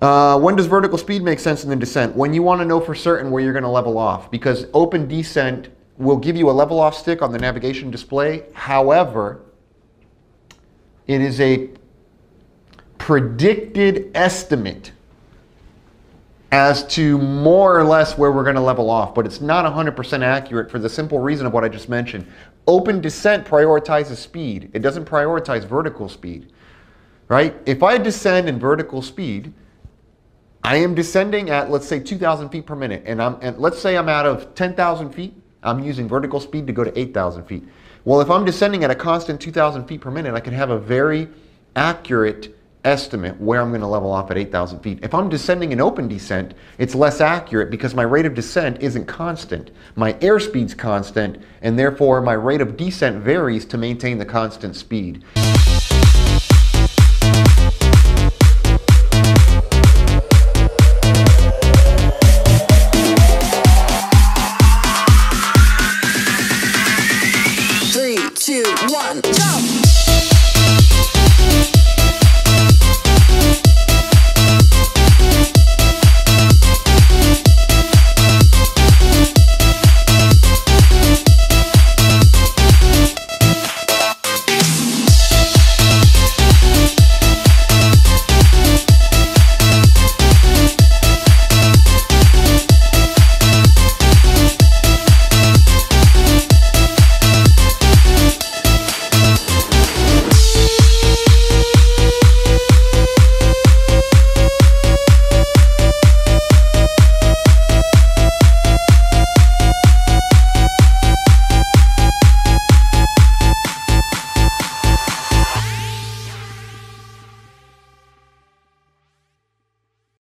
Uh, when does vertical speed make sense in the descent? When you want to know for certain where you're going to level off, because open descent will give you a level off stick on the navigation display. However, it is a predicted estimate as to more or less where we're going to level off, but it's not 100% accurate for the simple reason of what I just mentioned. Open descent prioritizes speed. It doesn't prioritize vertical speed, right? If I descend in vertical speed, I am descending at, let's say, 2,000 feet per minute, and I'm, and let's say I'm out of 10,000 feet, I'm using vertical speed to go to 8,000 feet. Well, if I'm descending at a constant 2,000 feet per minute, I can have a very accurate estimate where I'm going to level off at 8,000 feet. If I'm descending an open descent, it's less accurate because my rate of descent isn't constant. My airspeed's constant, and therefore my rate of descent varies to maintain the constant speed. two, one, jump!